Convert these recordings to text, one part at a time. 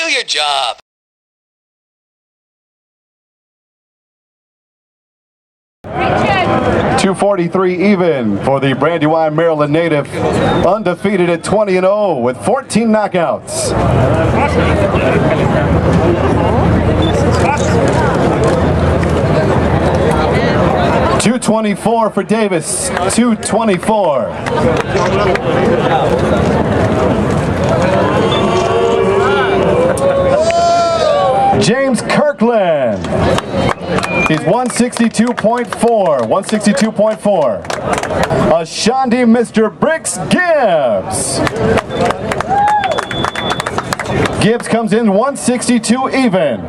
Do your job. Two forty-three even for the Brandywine, Maryland native, undefeated at 20 and 0 with 14 knockouts. Two twenty-four for Davis. Two twenty-four. James Kirkland. He's 162.4. 162.4. Ashandi Mr. Bricks Gibbs. Gibbs comes in 162 even.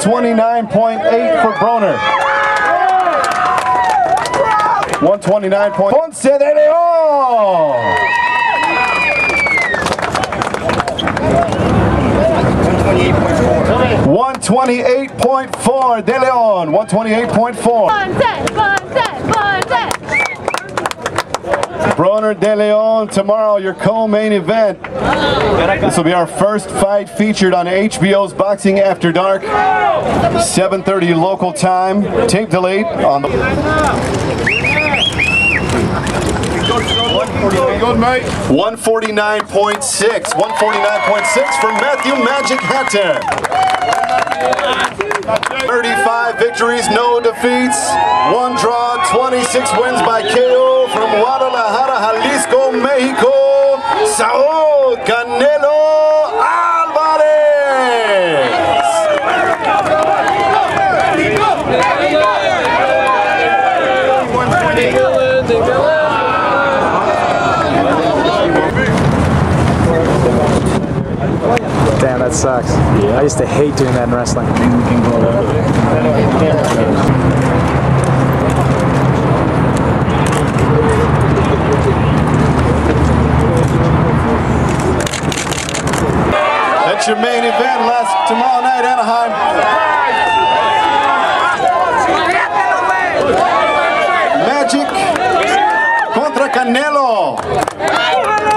Twenty-nine point eight. 129.8 for Broner. 129. Ponce de Leon. Twenty-eight point four. 128.4 De Leon. 128.4. Ponce, Ponce, Ponce. Broner De Leon tomorrow, your co-main event. This will be our first fight featured on HBO's Boxing After Dark. 7.30 local time. Tape delayed on the... Good, mate. 149.6. 149.6 for Matthew Magic Hatton. 35 victories, no defeats, one draw, 26 wins by KO from Guadalajara, Jalisco, Mexico, Saúl Canelo that sucks. I used to hate doing that in wrestling. That's your main event last tomorrow night, Anaheim. Magic contra Canelo.